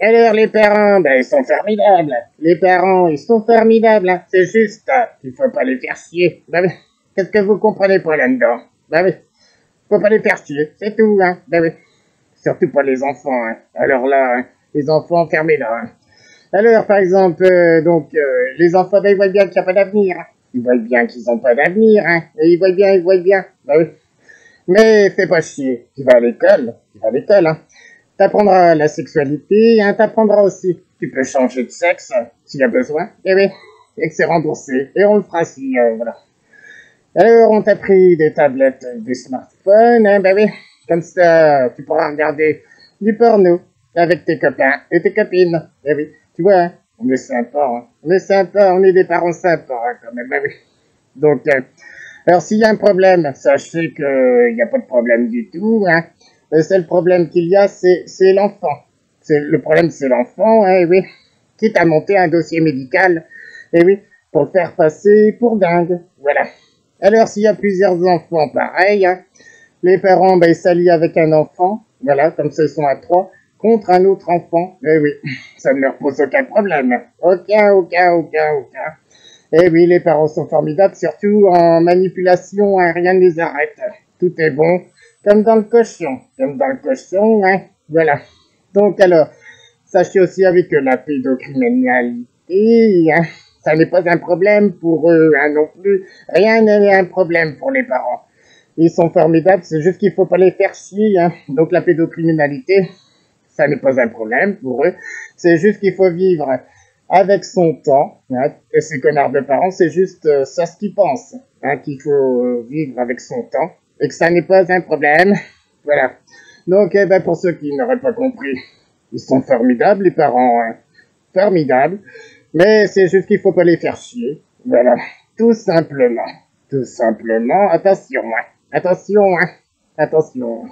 Alors les parents, ben ils sont formidables. Les parents, ils sont formidables. hein. C'est juste, euh, il faut pas les faire chier. Ben oui. Qu'est-ce que vous comprenez pas là-dedans? Ben oui. Faut pas les faire chier, c'est tout, hein. Ben oui. Surtout pas les enfants, hein. Alors là, hein, les enfants, fermez-la. hein. Alors, par exemple, euh, donc, euh, les enfants, ben, ils voient bien qu'il n'y a pas d'avenir. hein. Ils voient bien qu'ils ont pas d'avenir, hein. Ils voient bien, ils voient bien. Ben oui. Mais fais pas chier. Tu vas à l'école. Tu vas à l'école, hein. T'apprendras la sexualité, hein. T'apprendras aussi. Tu peux changer de sexe, s'il y a besoin. Eh oui. Et que c'est remboursé. Et on le fera si, euh, voilà. Alors, on t'a pris des tablettes, des smartphones, hein, ben oui. Comme ça, tu pourras regarder du porno avec tes copains et tes copines. Eh oui. Tu vois, hein, on est sympa, hein. On est sympa, on est des parents sympas, hein, quand même, ben oui. Donc, euh, alors s'il y a un problème, sachez qu'il n'y a pas de problème du tout, hein. Le seul problème qu'il y a, c'est, l'enfant. Le problème, c'est l'enfant, hein, oui. Quitte à monter un dossier médical, eh oui, pour le faire passer pour dingue. Voilà. Alors, s'il y a plusieurs enfants pareil, hein, les parents, ben, s'allient avec un enfant, voilà, comme ce sont à trois, contre un autre enfant. Eh oui, ça ne leur pose aucun problème. Aucun, aucun, aucun, aucun. Eh oui, les parents sont formidables, surtout en manipulation, hein, rien ne les arrête. Tout est bon, comme dans le cochon. Comme dans le cochon, hein, voilà. Donc alors, sachez aussi avec la pédocriminalité, hein, ça n'est pas un problème pour eux hein, non plus. Rien n'est un problème pour les parents. Ils sont formidables, c'est juste qu'il faut pas les faire chier. Hein. Donc la pédocriminalité, ça n'est pas un problème pour eux. C'est juste qu'il faut vivre avec son temps. Hein. Et ces connards de parents, c'est juste euh, ça ce qu'ils pensent. Hein, qu'il faut euh, vivre avec son temps. Et que ça n'est pas un problème. Voilà. Donc, eh ben, pour ceux qui n'auraient pas compris, ils sont formidables, les parents. Hein. Formidables. Mais c'est juste qu'il faut pas les faire chier. Voilà. Tout simplement. Tout simplement. Attention, hein. Attention, hein. Attention.